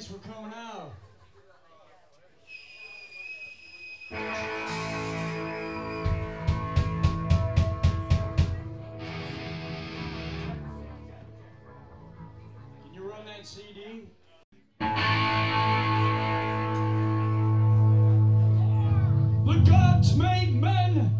Thanks for coming out. Can you run that CD? The gods made men.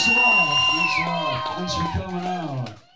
Thanks a lot. Thanks a lot. Thanks for coming out.